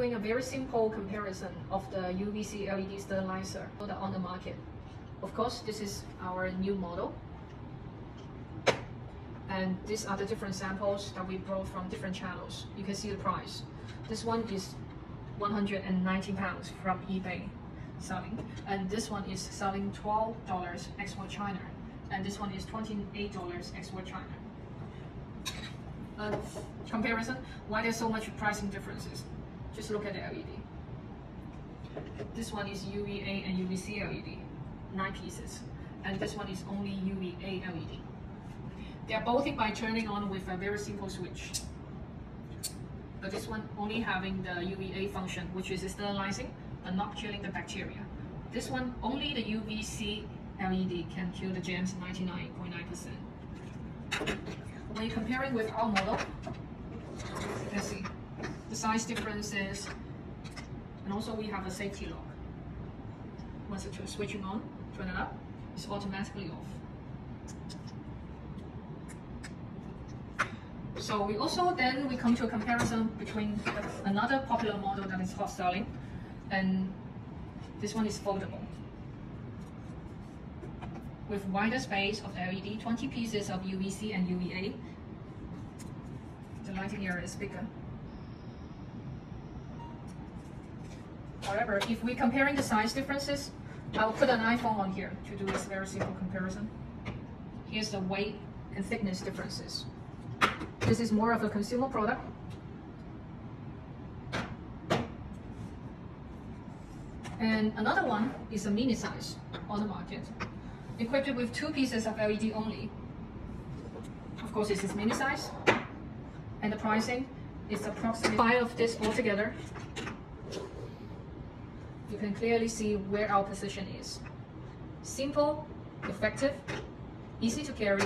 Doing a very simple comparison of the UVC LED sterilizer on the market. Of course, this is our new model. And these are the different samples that we brought from different channels. You can see the price. This one is 190 pounds from eBay selling. And this one is selling $12 export China. And this one is $28 export China. Uh, comparison, why there's so much pricing differences? Just look at the LED. This one is UVA and UVC LED, nine pieces. And this one is only UVA LED. They are both by turning on with a very simple switch. But this one only having the UVA function, which is sterilizing but not killing the bacteria. This one, only the UVC LED can kill the germs 99.9%. When comparing with our model, you can see the size differences, and also we have a safety lock. Once it's switching on, turn it up, it's automatically off. So we also then we come to a comparison between another popular model that is hot selling, and this one is foldable. With wider space of LED, 20 pieces of UVC and UVA. The lighting area is bigger. However, if we're comparing the size differences, I'll put an iPhone on here to do this very simple comparison. Here's the weight and thickness differences. This is more of a consumer product. And another one is a mini size on the market, equipped with two pieces of LED only. Of course, this is mini size, and the pricing is approximately five of this altogether. You can clearly see where our position is. Simple, effective, easy to carry,